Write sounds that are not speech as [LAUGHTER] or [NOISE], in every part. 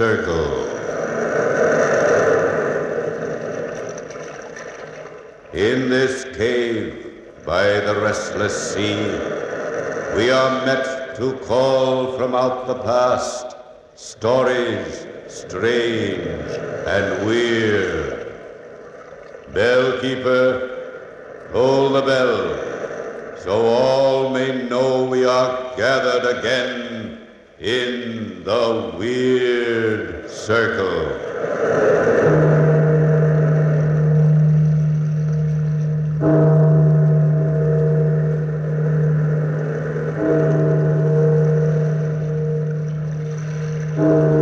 Circle. In this cave by the restless sea, we are met to call from out the past stories strange and weird. Bellkeeper, toll the bell, so all may know we are gathered again in the weird circle. Out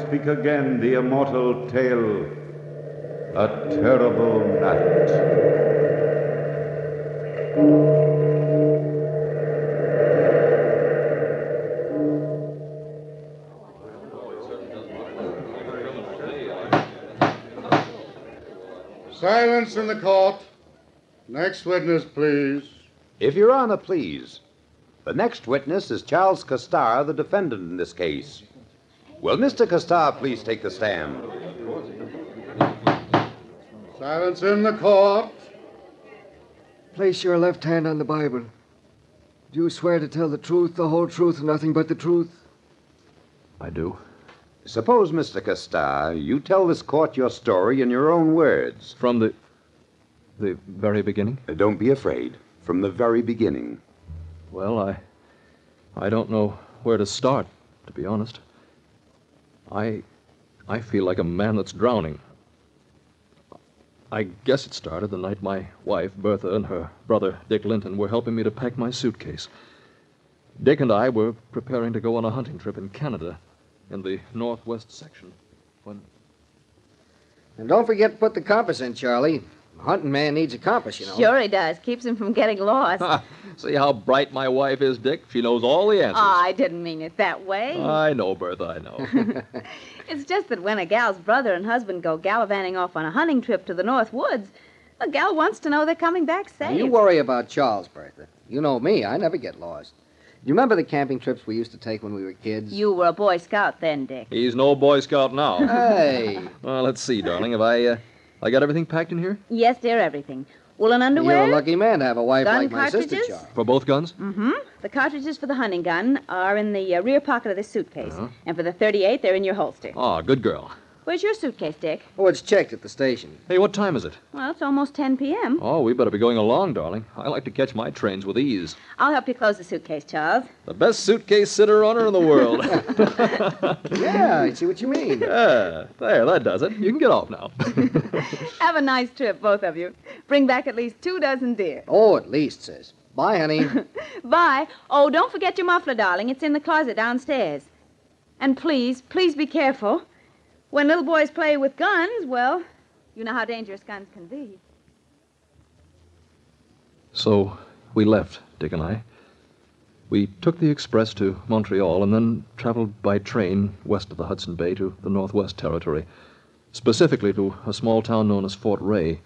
speak again the immortal tale. A terrible night. Silence in the court. Next witness, please. If Your Honor, please. The next witness is Charles Castar, the defendant in this case. Will Mr. Castar please take the stand? Silence in the court. Place your left hand on the Bible. Do you swear to tell the truth, the whole truth, and nothing but the truth? I do. Suppose, Mr. Castar, you tell this court your story in your own words. From the. the very beginning? Uh, Don't be afraid. From the very beginning. Well, I. I don't know where to start, to be honest. I. I feel like a man that's drowning. I guess it started the night my wife, Bertha, and her brother, Dick Linton, were helping me to pack my suitcase. Dick and I were preparing to go on a hunting trip in Canada, in the northwest section, when. And don't forget to put the compass in, Charlie. Hunting man needs a compass, you know. Sure he does. Keeps him from getting lost. [LAUGHS] See how bright my wife is, Dick? She knows all the answers. Oh, I didn't mean it that way. I know, Bertha, I know. [LAUGHS] [LAUGHS] It's just that when a gal's brother and husband go gallivanting off on a hunting trip to the North Woods, a gal wants to know they're coming back Now, safe. you worry about Charles, Bertha. You know me, I never get lost. Do you remember the camping trips we used to take when we were kids? You were a Boy Scout then, Dick. He's no Boy Scout now. Hey, well, let's see, darling. Have I, uh, I got everything packed in here? Yes, dear, everything. Woolen underwear? you're a lucky man to have a wife Gun like my sister, cartridges? Charles. For both guns? Mm-hmm. The cartridges for the hunting gun are in the uh, rear pocket of this suitcase. Uh-huh. And for the 38, they're in your holster. Oh, good girl. Where's your suitcase, Dick? Oh, it's checked at the station. Hey, what time is it? Well, it's almost 10 p.m. Oh, we better be going along, darling. I like to catch my trains with ease. I'll help you close the suitcase, Charles. The best suitcase sitter owner in the world. [LAUGHS] Yeah, I see what you mean. yeah, there, that does it. You can get off now. [LAUGHS] [LAUGHS] Have a nice trip, both of you. Bring back at least two dozen deer. Oh, at least, sis. Bye, honey. Bye. Oh, don't forget your muffler, darling. It's in the closet downstairs. And please, please be careful. When little boys play with guns, well, you know how dangerous guns can be. so we left, Dick and I. We took the express to Montreal and then traveled by train west of the Hudson Bay to the Northwest Territory, specifically to a small town known as Fort Rae.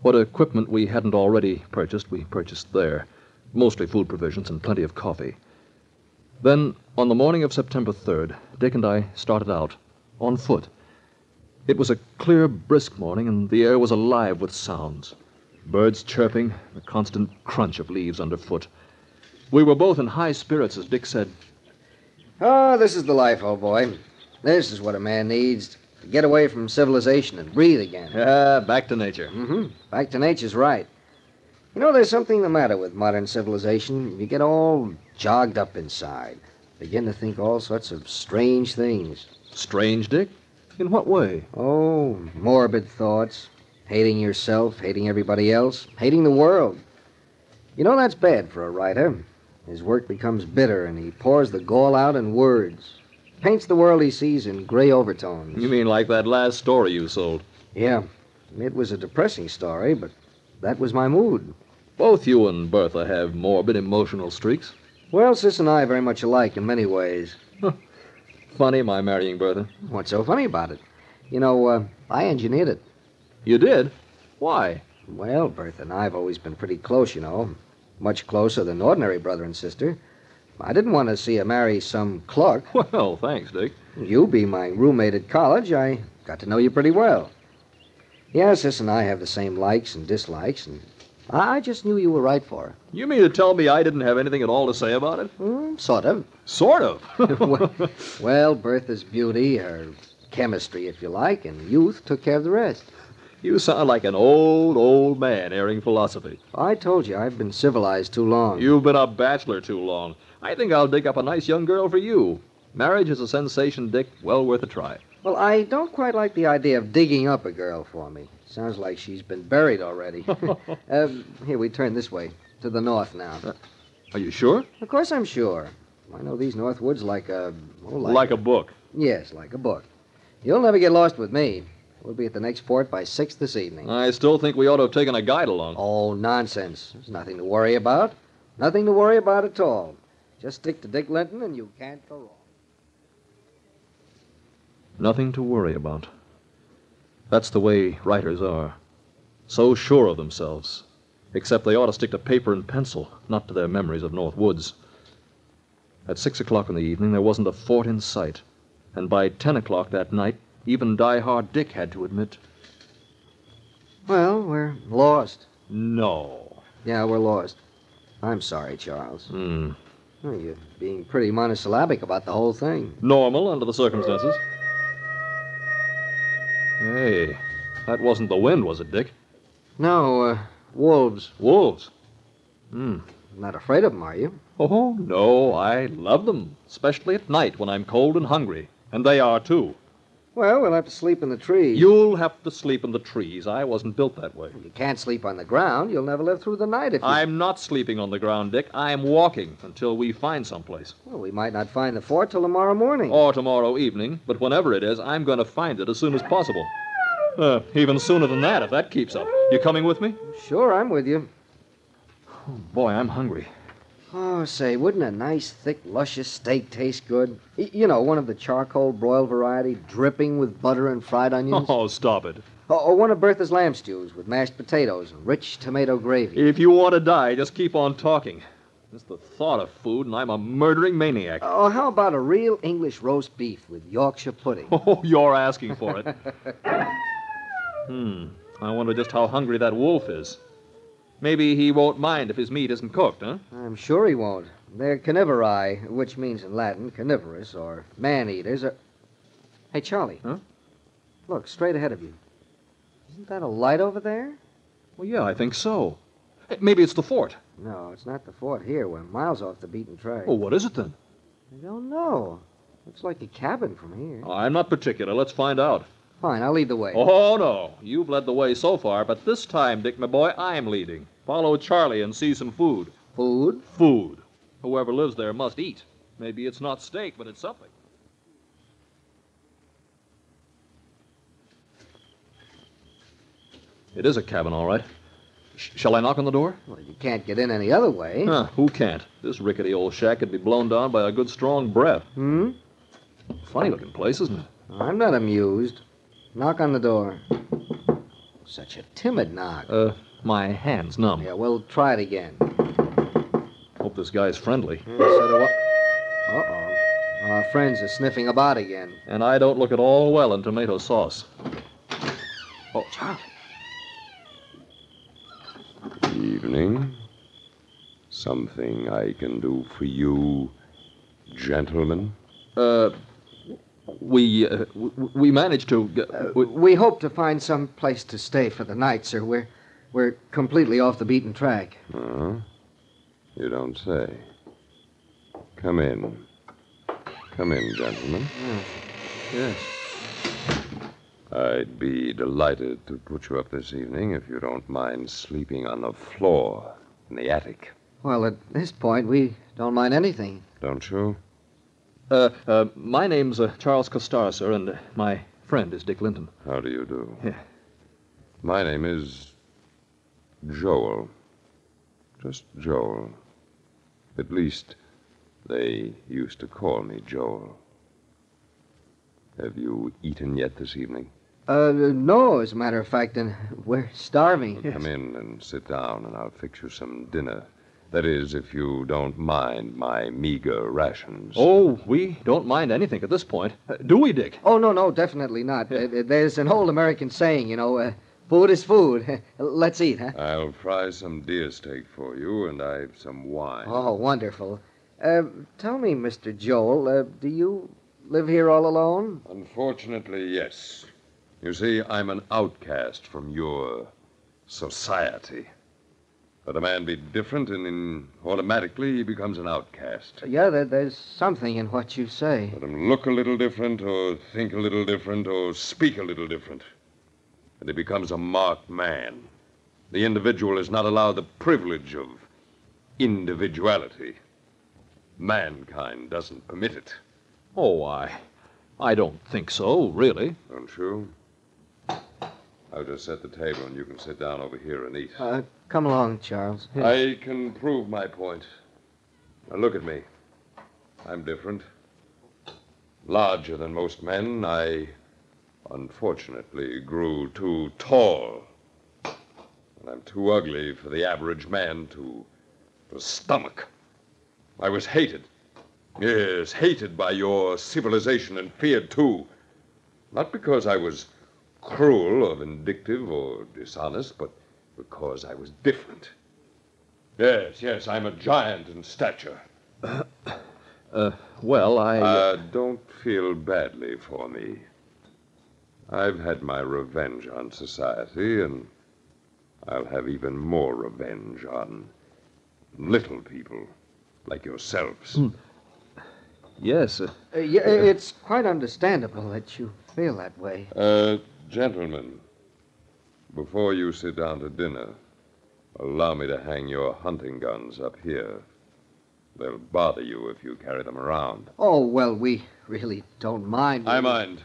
What equipment we hadn't already purchased, we purchased there mostly food provisions and plenty of coffee. Then, on the morning of September 3rd, Dick and I started out on foot. It was a clear, brisk morning, and the air was alive with sounds birds chirping, the constant crunch of leaves underfoot. We were both in high spirits, as Dick said. Oh, this is the life, old boy. This is what a man needs to get away from civilization and breathe again. Ah, back to nature. Mm-hmm. Back to nature's right. You know, there's something the matter with modern civilization. You get all jogged up inside, begin to think all sorts of strange things. Strange, Dick? In what way? Oh, morbid thoughts. Hating yourself, hating everybody else, hating the world. You know, that's bad for a writer. His work becomes bitter, and he pours the gall out in words. Paints the world he sees in gray overtones. You mean like that last story you sold? Yeah. It was a depressing story, but that was my mood. Both you and Bertha have morbid emotional streaks. Well, Sis and I are very much alike in many ways. Funny, my marrying Bertha. What's so funny about it? You know, uh, I engineered it. You did? Why? Well, Bertha and I have always been pretty close, you know. Much closer than ordinary brother and sister. I didn't want to see her marry some clerk. [LAUGHS] Well, thanks, Dick. You being my roommate at college, I got to know you pretty well. Yes, Sis and I have the same likes and dislikes, and I just knew you were right for her. You mean to tell me I didn't have anything at all to say about it? Mm, sort of. Sort of. [LAUGHS] [LAUGHS] well, well, Bertha's beauty, her chemistry, if you like, and youth took care of the rest. you sound like an old, old man airing philosophy. I told you, I've been civilized too long. You've been a bachelor too long. I think I'll dig up a nice young girl for you. Marriage is a sensation, Dick, well worth a try. Well, I don't quite like the idea of digging up a girl for me. Sounds like she's been buried already. uh, [LAUGHS] here, we turn this way, to the north now. Are you sure? Of course I'm sure. I know these north woods like a... Oh, Like a book. Yes, like a book. You'll never get lost with me. We'll be at the next fort by six this evening. I still think we ought to have taken a guide along. Oh, nonsense. There's nothing to worry about. Nothing to worry about at all. Just stick to Dick Linton and you can't go wrong. Nothing to worry about. That's the way writers are. So sure of themselves. Except they ought to stick to paper and pencil, not to their memories of North Woods. At six o'clock in the evening, there wasn't a fort in sight. And by ten o'clock that night, even die-hard Dick had to admit, Well, we're lost. no. Yeah, we're lost. I'm sorry, Charles. Hmm. Oh, you're being pretty monosyllabic about the whole thing. Normal under the circumstances. Hey, that wasn't the wind, was it, Dick? No, uh, wolves. Wolves. Hmm. Not afraid of them, are you? Oh, no, I love them, especially at night when I'm cold and hungry. And they are, too. Well, we'll have to sleep in the trees. You'll have to sleep in the trees. I wasn't built that way. You can't sleep on the ground. You'll never live through the night if you... I'm not sleeping on the ground, Dick. I'm walking until we find someplace. Well, we might not find the fort till tomorrow morning. Or tomorrow evening, but whenever it is, I'm going to find it as soon as possible. Uh, even sooner than that, if that keeps up. You coming with me? Sure, I'm with you. Oh, Boy, I'm hungry. Oh, say, wouldn't a nice, thick, luscious steak taste good? Y- you know, one of the charcoal broiled variety, dripping with butter and fried onions. Oh, stop it. Or, or one of Bertha's lamb stews with mashed potatoes and rich tomato gravy. If you want to die, just keep on talking. Just the thought of food, and I'm a murdering maniac. Oh, how about a real English roast beef with Yorkshire pudding? [LAUGHS] Oh, you're asking for it. [LAUGHS] hmm. I wonder just how hungry that wolf is. Maybe he won't mind if his meat isn't cooked, huh? I'm sure he won't. They're carnivori, which means in Latin carnivorous or man eaters. Or... Hey, Charlie. Huh? Look, straight ahead of you. Isn't that a light over there? Well, yeah, I think so. Eh, Maybe it's the fort. No, it's not the fort here. We're miles off the beaten track. Well, what is it then? I don't know. Looks like a cabin from here. I'm not particular. Let's find out. Fine, I'll lead the way. Oh, no. You've led the way so far, but this time, Dick, my boy, I'm leading. Follow Charlie and see some food. Food? Food. Whoever lives there must eat. Maybe it's not steak, but it's something. It is a cabin, all right. Sh- shall I knock on the door? Well, you can't get in any other way. Huh, who can't? This rickety old shack could be blown down by a good strong breath. Hmm? Funny looking place, isn't it? I'm not amused. Knock on the door. Such a timid knock. Uh, my hand's numb. Yeah, we'll try it again. Hope this guy's friendly. Yeah, so do I. Uh-oh. Our friends are sniffing about again. And I don't look at all well in tomato sauce. Oh, Charlie. Evening. Something I can do for you, gentlemen? Uh, we, uh, we managed to. Uh, we, we hope to find some place to stay for the night, sir. We're we're completely off the beaten track. Huh? You don't say. Come in. Come in, gentlemen. Yes. I'd be delighted to put you up this evening if you don't mind sleeping on the floor in the attic, Well, at this point, we don't mind anything. don't you? Uh, uh, my name's uh, Charles Costar, sir, and uh, my friend is Dick Linton. How do you do? My name is Joel. Just Joel. At least, they used to call me Joel. Have you eaten yet this evening? Uh, no, as a matter of fact, and we're starving. Come in and sit down, and I'll fix you some dinner. That is, if you don't mind my meager rations. Oh, we don't mind anything at this point. Uh, do we, Dick? Oh, no, no, definitely not. Uh, there's an old American saying, you know, uh, food is food. [LAUGHS] Let's eat, huh? I'll fry some deer steak for you, and I've some wine. Oh, wonderful. Uh, tell me, Mr. Joel, uh, do you live here all alone? Unfortunately, yes. You see, I'm an outcast from your society. Let a man be different, and in, automatically he becomes an outcast. Yeah, there, there's something in what you say. Let him look a little different, or think a little different, or speak a little different. And he becomes a marked man. The individual is not allowed the privilege of individuality. Mankind doesn't permit it, Oh, I. I don't think so, really. don't you? I'll just set the table, and you can sit down over here and eat. Uh, come along, Charles. I can prove my point. Now look at me. I'm different. Larger than most men, I unfortunately grew too tall. And I'm too ugly for the average man to, to stomach. I was hated. Yes, hated by your civilization and feared too. Not because I was cruel or vindictive or dishonest, but because I was different. Yes, yes, I'm a giant in stature. Uh, well, I. Uh, don't feel badly for me. I've had my revenge on society, and I'll have even more revenge on little people like yourselves. yes. Uh, Uh, yeah, it's quite understandable that you feel that way. Uh, gentlemen, before you sit down to dinner, allow me to hang your hunting guns up here. They'll bother you if you carry them around. Oh, well, we really don't mind. I mind.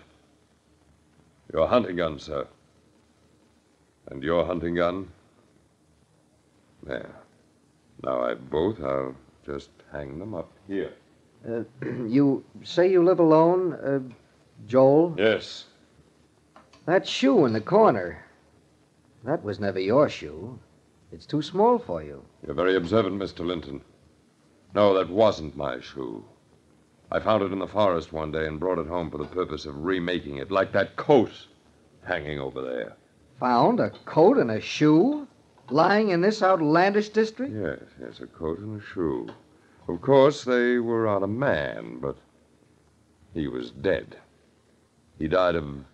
Your hunting gun, sir. And your hunting gun? There. Now I've both. I'll just hang them up here. Uh, [CLEARS THROAT] you say you live alone, uh, Joel? Yes. That shoe in the corner. That was never your shoe. It's too small for you. You're very observant, Mr. Linton. No, that wasn't my shoe. I found it in the forest one day and brought it home for the purpose of remaking it, like that coat hanging over there. Found a coat and a shoe lying in this outlandish district? Yes, yes, a coat and a shoe. Of course, they were on a man, but he was dead. He died of.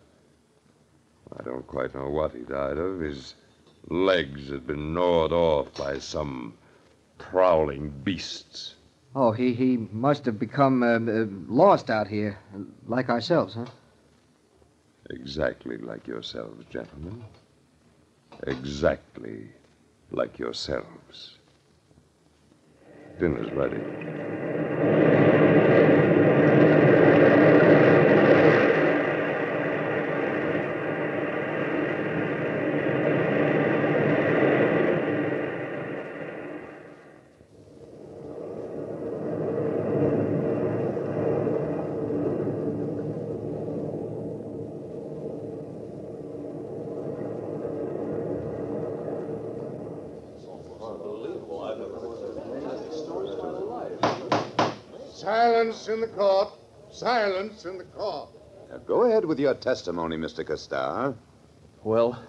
I don't quite know what he died of. His legs had been gnawed off by some prowling beasts. Oh, he, he must have become uh, uh, lost out here, like ourselves, huh? Exactly like yourselves, gentlemen. Exactly like yourselves. Dinner's ready. Silence in the court. Silence in the court. Now, go ahead with your testimony, Mr. Costar. well,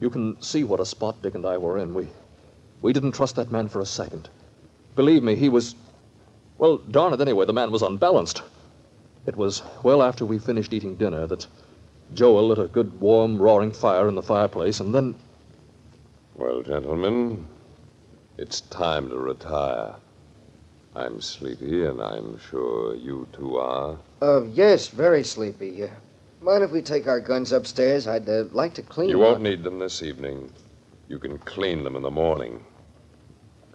you can see what a spot Dick and I were in. We, we didn't trust that man for a second. Believe me, he was. Well, darn it anyway, the man was unbalanced. It was well after we finished eating dinner that Joel lit a good, warm, roaring fire in the fireplace, and then. Well, gentlemen, it's time to retire. I'm sleepy, and I'm sure you two are. Uh, yes, very sleepy. Uh, mind if we take our guns upstairs? I'd uh, like to clean You them won't up. need them this evening. You can clean them in the morning.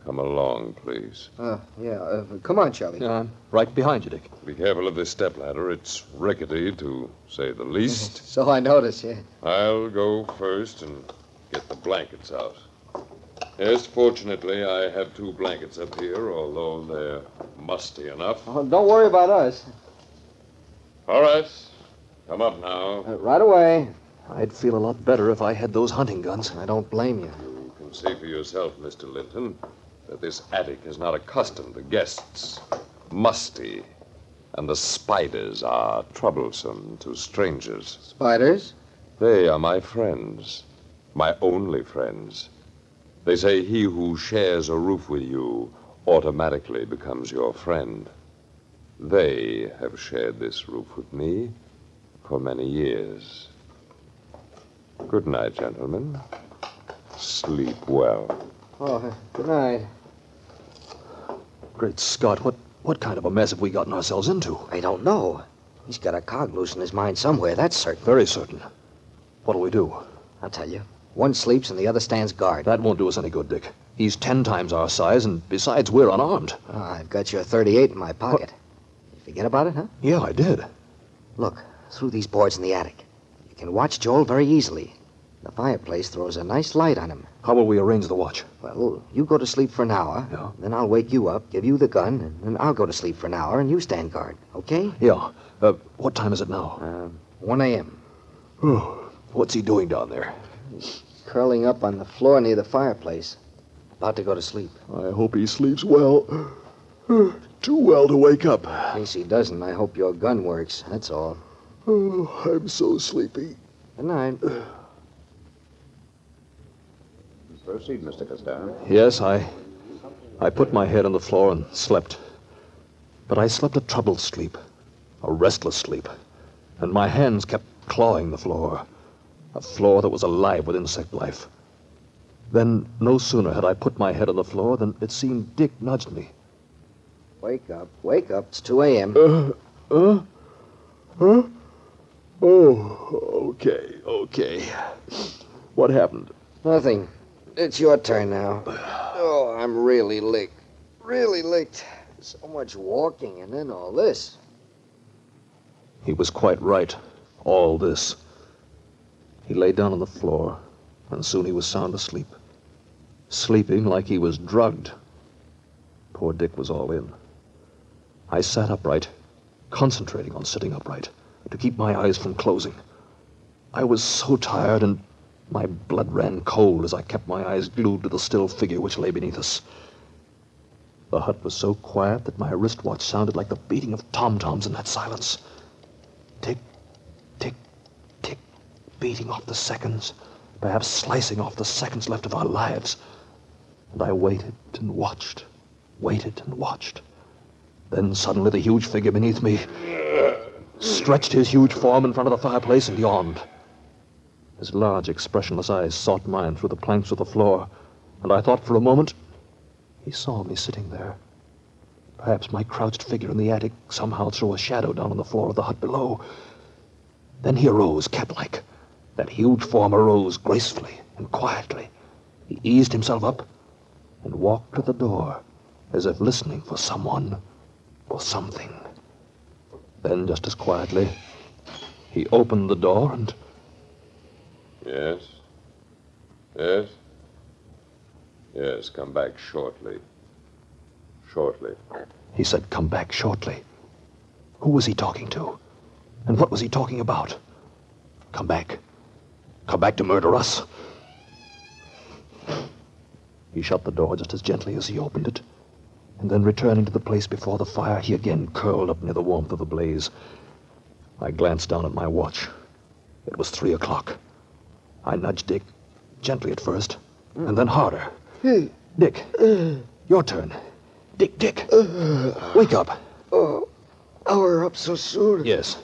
Come along, please. Uh, yeah, uh, come on, Charlie. Yeah, I'm right behind you, Dick. Be careful of this stepladder. It's rickety, to say the least. [LAUGHS] So I notice, yeah. I'll go first and get the blankets out. Yes, fortunately, I have two blankets up here, although they're musty enough. Oh, don't worry about us. All right. Come up now. Uh, right away. I'd feel a lot better if I had those hunting guns. I don't blame you. You can see for yourself, Mr. Linton, that this attic is not accustomed to guests. Musty. And the spiders are troublesome to strangers. Spiders? They are my friends, my only friends. They say he who shares a roof with you automatically becomes your friend. They have shared this roof with me for many years. Good night, gentlemen. Sleep well. Oh, good night. Great Scott, what, what kind of a mess have we gotten ourselves into? I don't know. He's got a cog loose in his mind somewhere, that's certain. Very certain. What'll we do? I'll tell you. One sleeps and the other stands guard. That won't do us any good, Dick. He's ten times our size, and besides, we're unarmed. Oh, I've got your 38 in my pocket. You forget about it, huh? Yeah, I did. Look, through these boards in the attic. You can watch Joel very easily. The fireplace throws a nice light on him. How will we arrange the watch? Well, you go to sleep for an hour. Yeah. Then I'll wake you up, give you the gun, and then I'll go to sleep for an hour, and you stand guard. Okay? Yeah. Uh, what time is it now? Uh, 1 a.m. What's he doing down there? Curling up on the floor near the fireplace. About to go to sleep. I hope he sleeps well. [SIGHS] Too well to wake up. In case he doesn't, I hope your gun works. That's all. Oh, [SIGHS] I'm so sleepy. Good night. [SIGHS] Proceed, Mr. Costar. Yes, I. I put my head on the floor and slept. But I slept a troubled sleep, a restless sleep, and my hands kept clawing the floor, a floor that was alive with insect life. Then, no sooner had I put my head on the floor than it seemed Dick nudged me. Wake up. Wake up. It's 2 a.m. Uh, uh, huh? Oh, okay, okay. What happened? Nothing. It's your turn now. Oh, I'm really licked. Really licked. So much walking and then all this. He was quite right. All this. He lay down on the floor, and soon he was sound asleep. Sleeping like he was drugged. Poor Dick was all in. I sat upright, concentrating on sitting upright, to keep my eyes from closing. I was so tired, and my blood ran cold as I kept my eyes glued to the still figure which lay beneath us. The hut was so quiet that my wristwatch sounded like the beating of tom-toms in that silence. Tick, beating off the seconds, perhaps slicing off the seconds left of our lives. And I waited and watched, waited and watched. Then suddenly the huge figure beneath me stretched his huge form in front of the fireplace and yawned. His large, expressionless eyes sought mine through the planks of the floor, and I thought for a moment he saw me sitting there. Perhaps my crouched figure in the attic somehow threw a shadow down on the floor of the hut below. Then he arose, cat-like. That huge form arose gracefully and quietly. He eased himself up and walked to the door, as if listening for someone or something. Then, just as quietly, he opened the door and Yes? Yes? Yes, come back shortly. Shortly. he said, Come back shortly. Who was he talking to? And what was he talking about? Come back. Come back to murder us. He shut the door just as gently as he opened it, and then returning to the place before the fire, he again curled up near the warmth of the blaze. I glanced down at my watch. It was three o'clock. I nudged Dick, gently at first, and then harder. Dick, your turn. Dick, Dick, wake up. Oh, we're up so soon. Yes.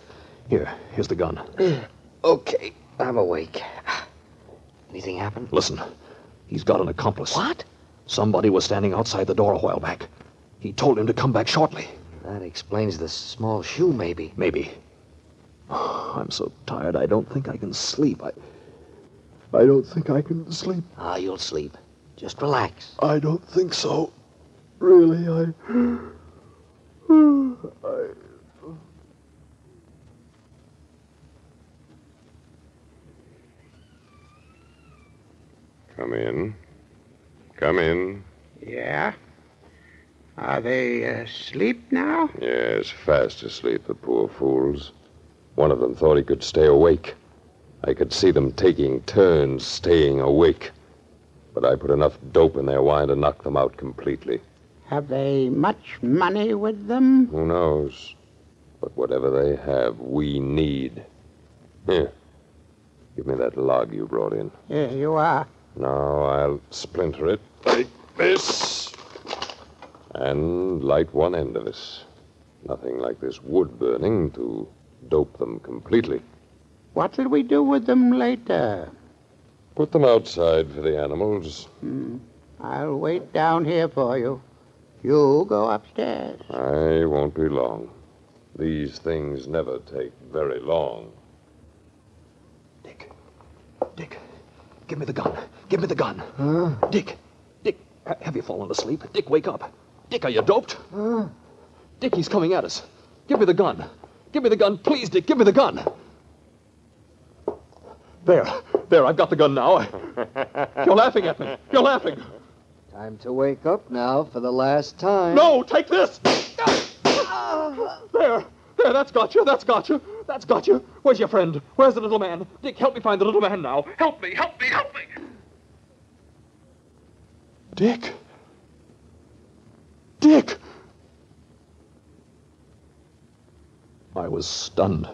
Here, here's the gun. Okay, I'm awake. Anything happened? Listen, he's got an accomplice. What? Somebody was standing outside the door a while back. He told him to come back shortly. That explains the small shoe, maybe. Maybe. [SIGHS] I'm so tired, I don't think I can sleep. I. I don't think I can sleep. Ah, you'll sleep. Just relax. I don't think so. Really, I. [SIGHS] I. Come in. Come in. Yeah? Are they uh, asleep now? Yes, fast asleep, the poor fools. One of them thought he could stay awake. I could see them taking turns staying awake. But I put enough dope in their wine to knock them out completely. Have they much money with them? Who knows? But whatever they have, we need. Here. Give me that log you brought in. Here you are. Now I'll splinter it like this and light one end of it. Nothing like this wood burning to dope them completely. What'll we do with them later? Put them outside for the animals. Hmm. I'll wait down here for you. You go upstairs. I won't be long. These things never take very long. Dick. Dick. Give me the gun. Give me the gun. Huh? Dick. Dick. ha- Have you fallen asleep? Dick, wake up. Dick, are you doped? Huh? Dick, he's coming at us. Give me the gun. Give me the gun. Please, Dick, give me the gun. There. There, I've got the gun now. [LAUGHS] You're laughing at me. You're laughing. Time to wake up now for the last time. No, take this. There. There, that's got you. That's got you. That's got you. Where's your friend? Where's the little man? Dick, help me find the little man now. Help me, help me, help me. Dick. Dick. I was stunned.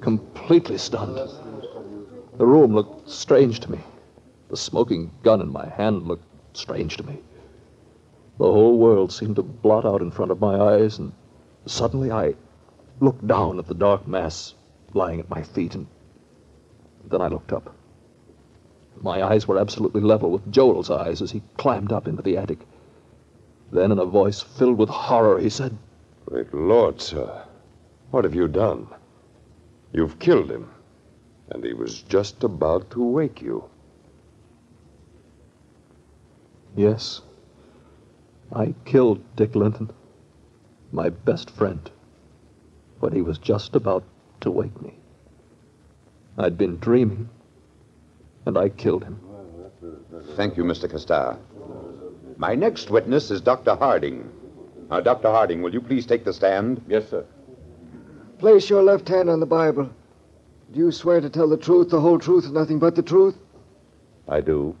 Completely stunned. The room looked strange to me. The smoking gun in my hand looked strange to me. The whole world seemed to blot out in front of my eyes, and suddenly I looked down at the dark mass lying at my feet, and then I looked up. My eyes were absolutely level with Joel's eyes as he climbed up into the attic. Then, in a voice filled with horror, he said, Great Lord, sir. What have you done? You've killed him. And he was just about to wake you. Yes, I killed Dick Linton, my best friend, when he was just about to wake me. I'd been dreaming, and I killed him. Thank you, Mr. Castar. My next witness is Dr. Harding. Now, Dr. Harding, will you please take the stand? Yes, sir. Place your left hand on the Bible. Do you swear to tell the truth, the whole truth, and nothing but the truth? I do.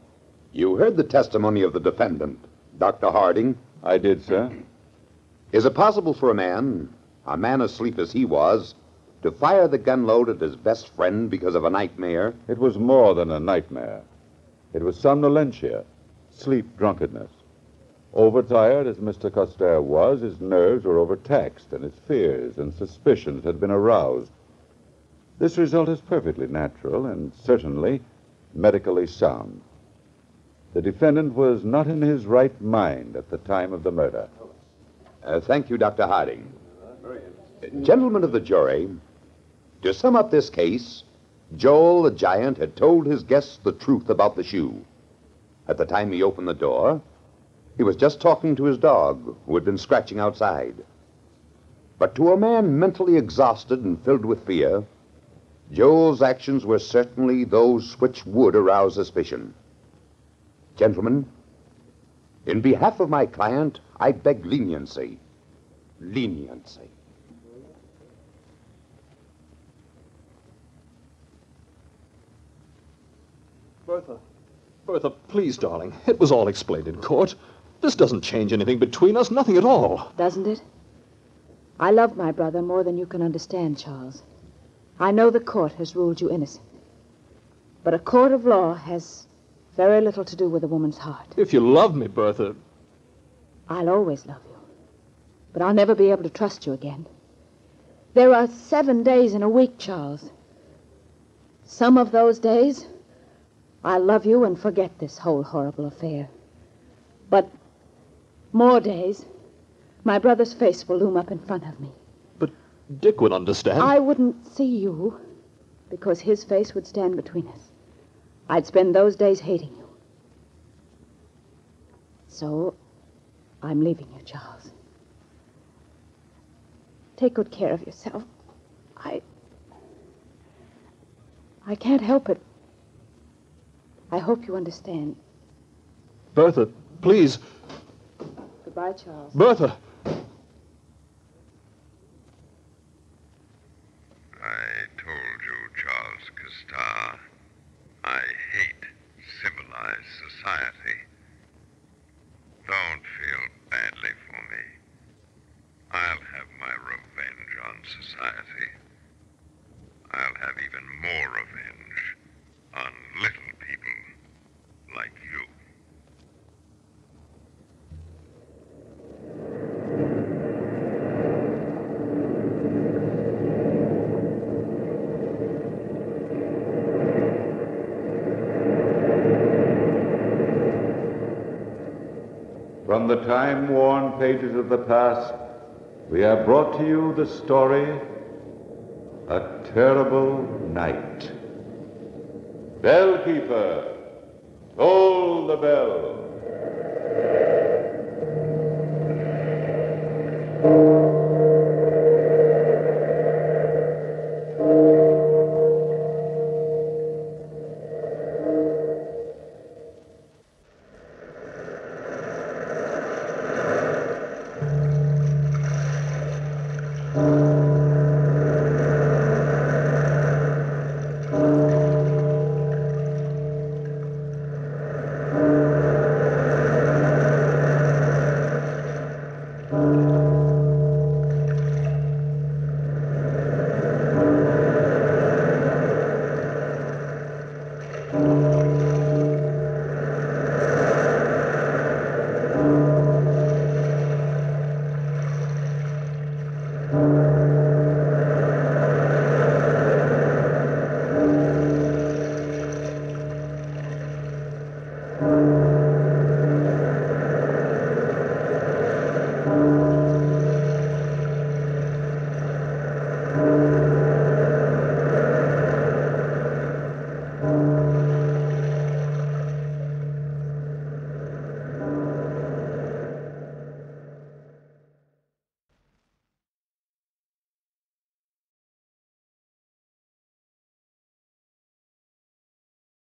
You heard the testimony of the defendant, Dr. Harding. I did, sir. Is it possible for a man, a man asleep as he was, to fire the gun load at his best friend because of a nightmare? It was more than a nightmare. It was somnolentia, sleep drunkenness. Overtired as Mr. Coster was, his nerves were overtaxed, and his fears and suspicions had been aroused. This result is perfectly natural and certainly medically sound. The defendant was not in his right mind at the time of the murder. Uh, thank you, Dr. Harding. Gentlemen of the jury, to sum up this case, Joel the giant had told his guests the truth about the shoe. At the time he opened the door, he was just talking to his dog, who had been scratching outside. But to a man mentally exhausted and filled with fear, Joel's actions were certainly those which would arouse suspicion. Gentlemen, in behalf of my client, I beg leniency. Leniency. Bertha. Bertha, please, darling. It was all explained in court. This doesn't change anything between us, nothing at all. Doesn't it? I love my brother more than you can understand, Charles. I know the court has ruled you innocent. But a court of law has very little to do with a woman's heart. If you love me, Bertha, I'll always love you. But I'll never be able to trust you again. There are seven days in a week, Charles. Some of those days, I'll love you and forget this whole horrible affair. But more days, my brother's face will loom up in front of me. But Dick would understand. I wouldn't see you because his face would stand between us. I'd spend those days hating you. So, I'm leaving you, Charles. Take good care of yourself. I. I can't help it. I hope you understand. Bertha, please. Goodbye, Charles. Bertha. I told you, Charles Castar, I hate civilized society. Don't feel badly for me. I'll have my revenge on society. I'll have even more revenge on little people like you. From the time worn pages of the past, we have brought to you the story A Terrible Night. Bellkeeper, toll the bell.